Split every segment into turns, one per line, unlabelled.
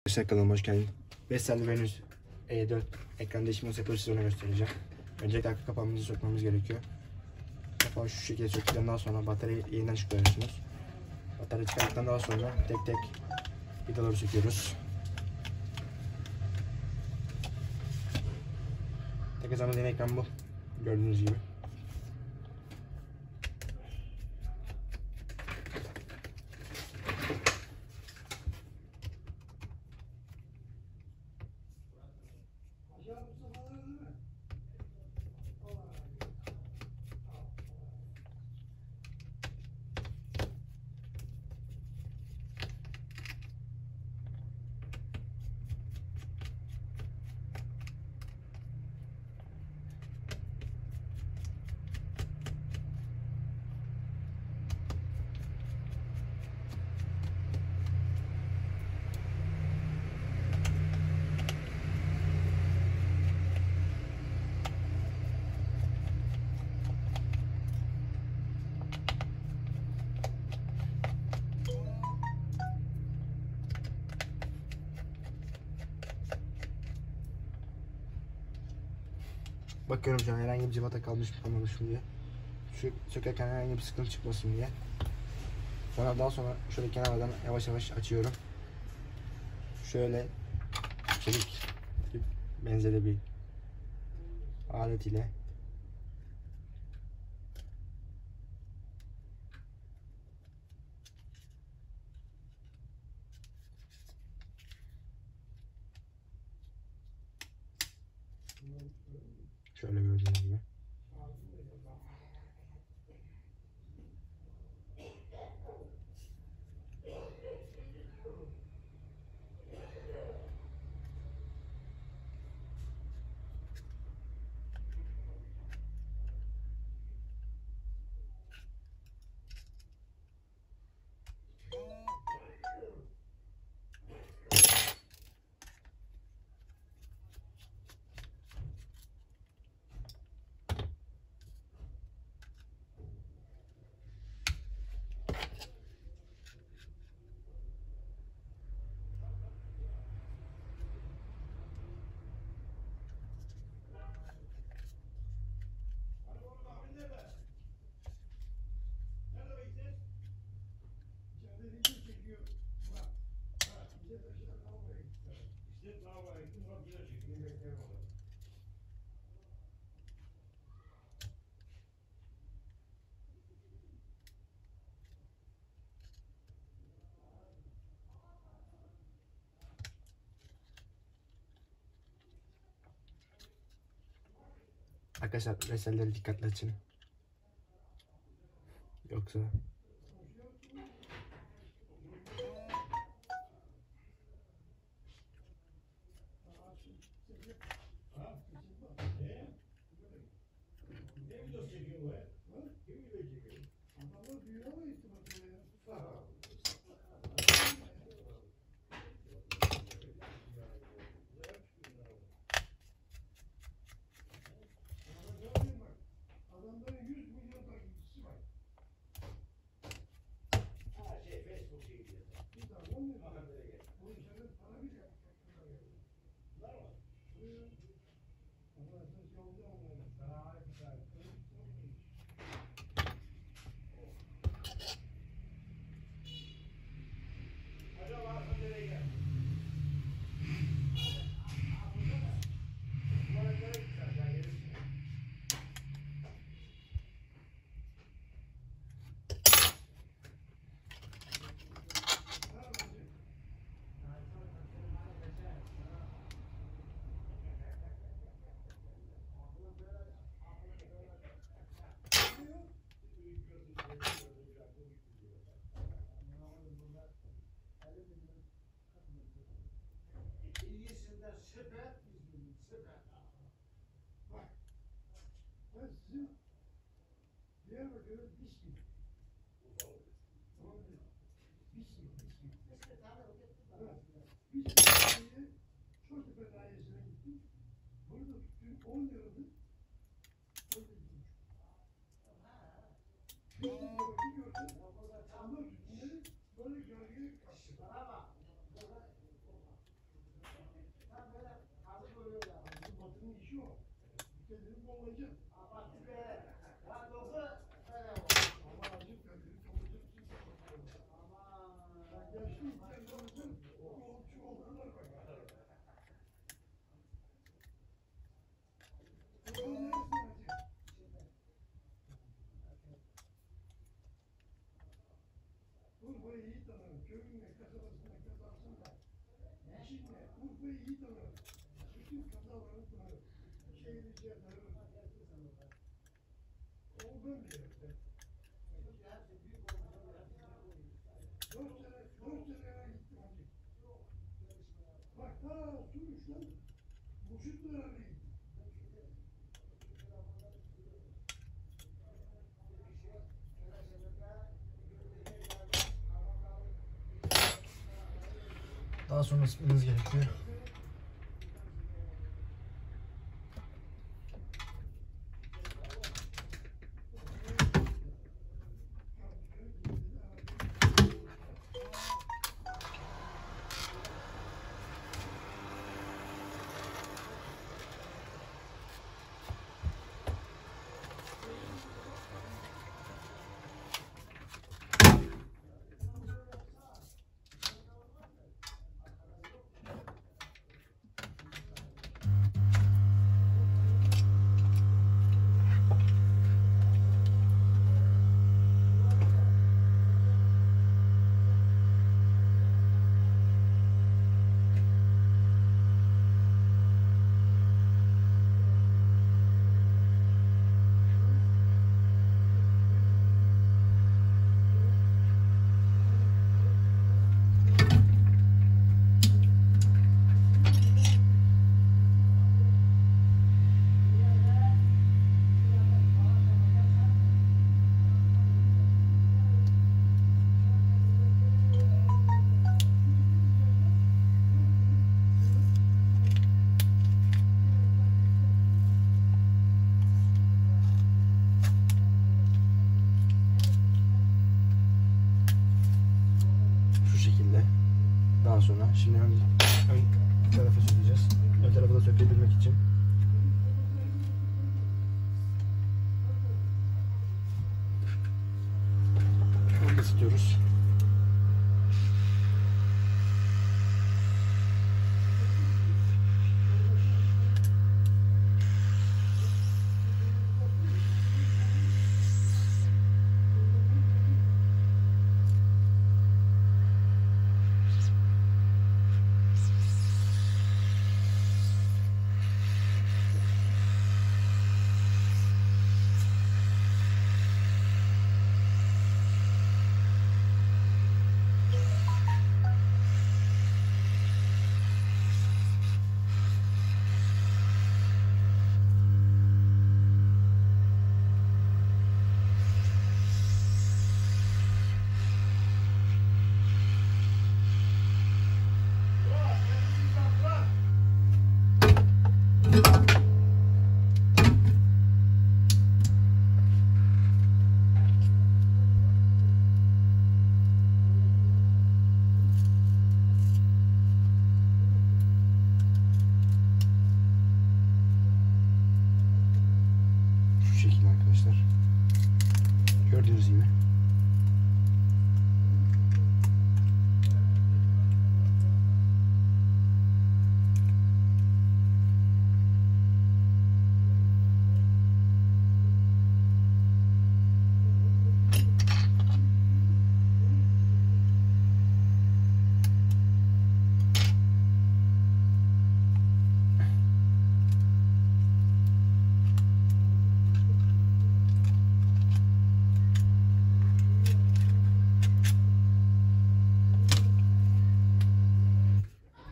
Arkadaşlar kanalıma hoş geldin. Vestel'de Venüs E4 ekran değişimi nasıl yapılır size onu göstereceğim. Öncelikle arka kapağımızı sökmemiz gerekiyor. Kapağı şu şekilde söktükten sonra bataryayı yeniden çıkarıyorsunuz. Batarya çıkardıktan daha sonra tek tek vidaları söküyoruz. Tek hızımız yeni ekran bu. Gördüğünüz gibi. Bakıyorum şu an herhangi bir civata kalmış mı kalmamış mı diye. Şu sökerken herhangi bir sıkıntı çıkmasın diye. Sonra daha sonra şöyle kenardan yavaş yavaş açıyorum. Şöyle çelik benzeri bir alet ile şöyle gördüğünüz gibi. Arkadaşlar meselelere dikkatli açın. Yoksa
Shipwreck Köyünle, kasabasına, kazasında. İşinle, Urfa'yı iyi tanırım. Bütün kazalarını tanırım. Şehir içine tanırım. Olduğum bir yerde. Dört sene, dört sene gittim. Bak ta Suruç'tan Muşutlu'ya gittim.
Isıtmanız gerekiyor. Şu şekilde. Daha sonra şimdi ön, ön tarafa süreceğiz. Ön tarafı da sökebilmek için. Burada ısıtıyoruz.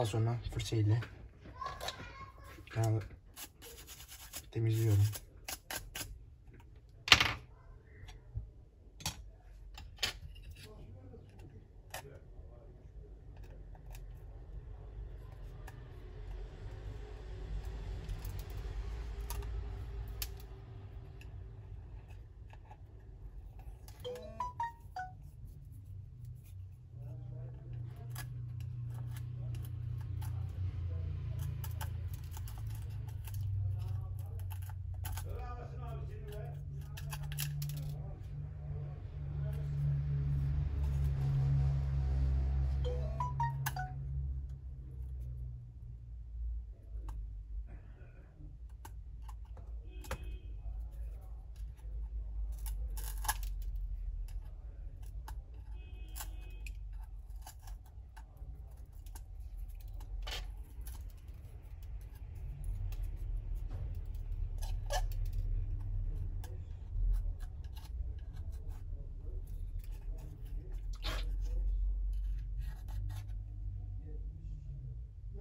Daha sonra fırça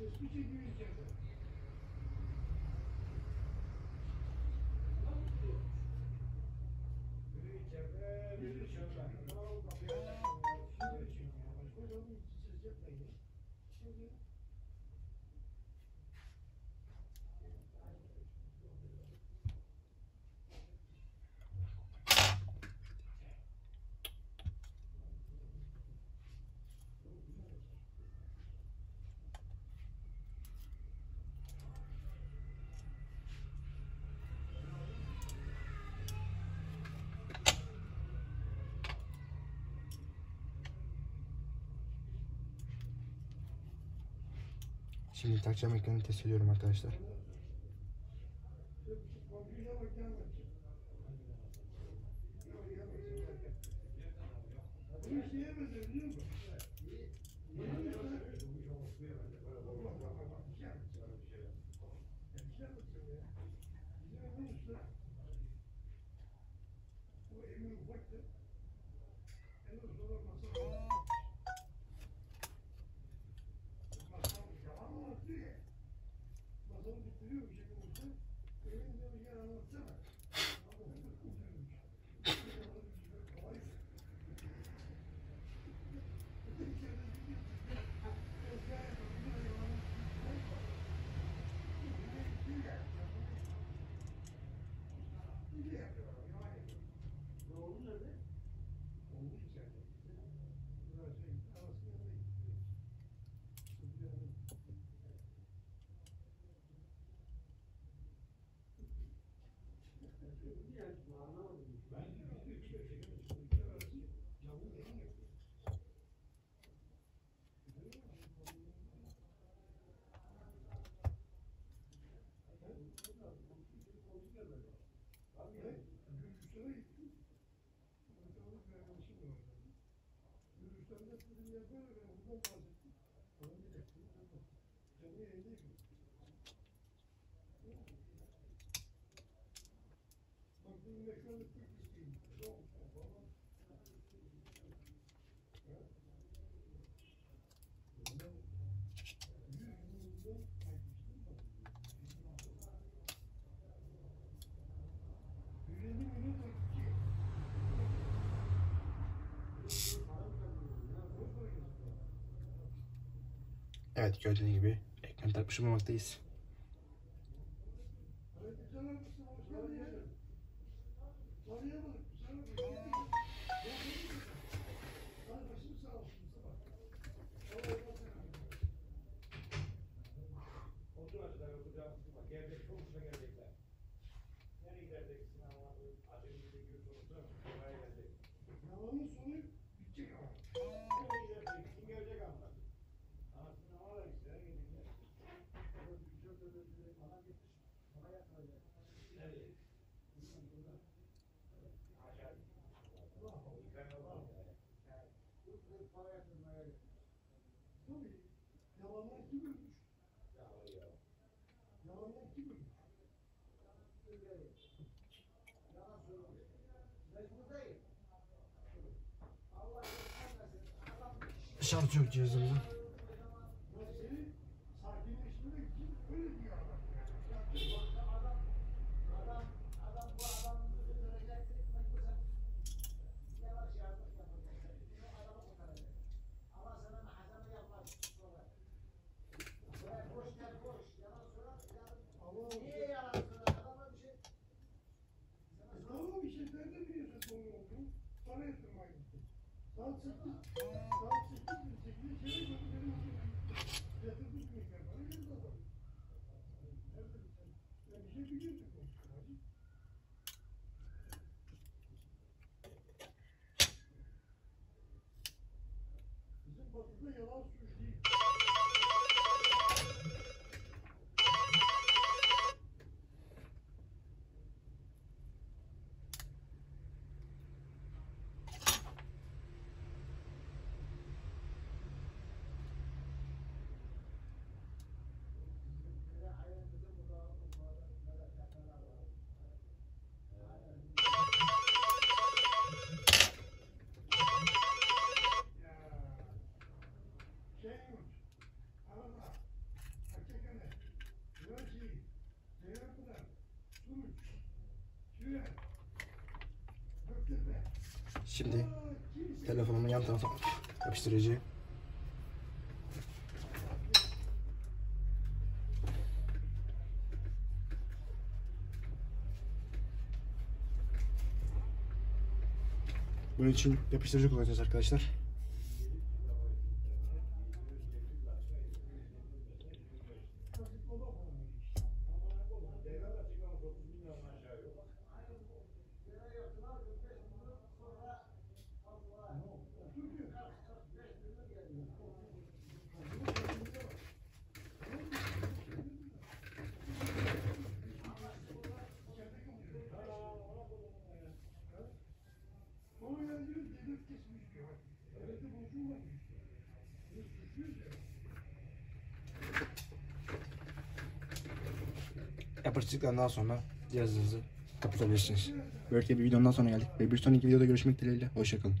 ile kanalı temizliyorum.
Şimdi takacağım ekranı test ediyorum arkadaşlar. Thank you. Evet gördüğünüz gibi ekran takmış bulunmaktayız.
Tabii. Yalanlar kim ölmüş? Yalanlar kim ölmüş?
Şarj yok cihazımızın. לראות
Şimdi telefonumu yan tarafa yapıştırıcı. Bunun için yapıştırıcı kullanacağız arkadaşlar. Yapıştırdıktan sonra cihazınızı kapatabilirsiniz. Böyle bir videonun daha sonra geldik ve bir sonraki videoda görüşmek dileğiyle. Hoşçakalın.